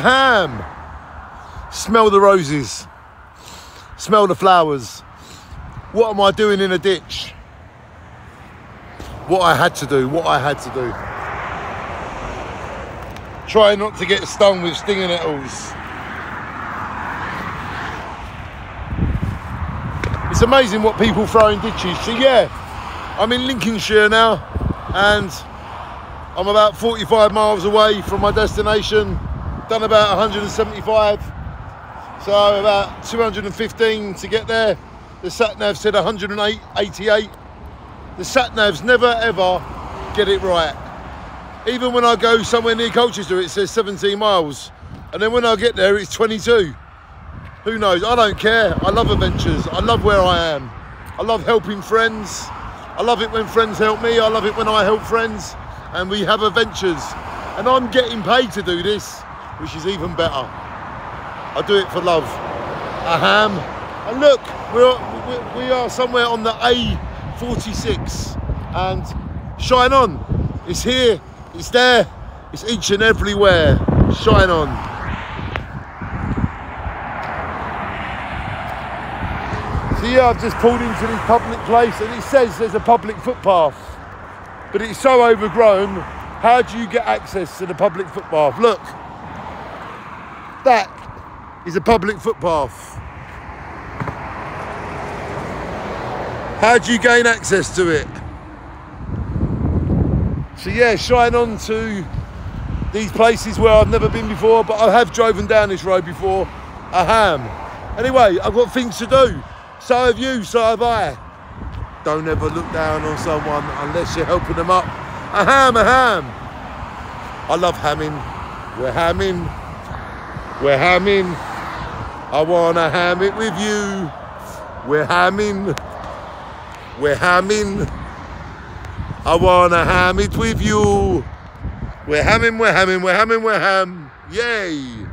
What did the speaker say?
ham. Smell the roses. Smell the flowers. What am I doing in a ditch? What I had to do, what I had to do. Try not to get stung with stinging nettles. It's amazing what people throw in ditches. So yeah, I'm in Lincolnshire now and I'm about 45 miles away from my destination. Done about 175. So about 215 to get there. The sat nav said 188. The sat navs never ever get it right. Even when I go somewhere near Colchester, it says 17 miles. And then when I get there, it's 22. Who knows? I don't care. I love adventures. I love where I am. I love helping friends. I love it when friends help me. I love it when I help friends and we have adventures. And I'm getting paid to do this, which is even better. I do it for love. A ham. And look, we're, we are somewhere on the A46 and shine on. It's here, it's there, it's each and everywhere. Shine on. So yeah, I've just pulled into this public place and it says there's a public footpath, but it's so overgrown. How do you get access to the public footpath? Look, that is a public footpath. How do you gain access to it? So yeah, shine on to these places where I've never been before, but I have driven down this road before, a ham. Anyway, I've got things to do. So have you, so have I. Don't ever look down on someone unless you're helping them up. A ham, a ham. I love hamming. We're hamming. We're hamming. I wanna ham it with you. We're hamming. We're hamming. I wanna ham it with you. We're hamming, we're hamming, we're hamming, we're ham. Yay.